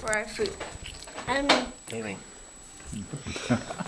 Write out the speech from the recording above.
for our food. Um, anyway.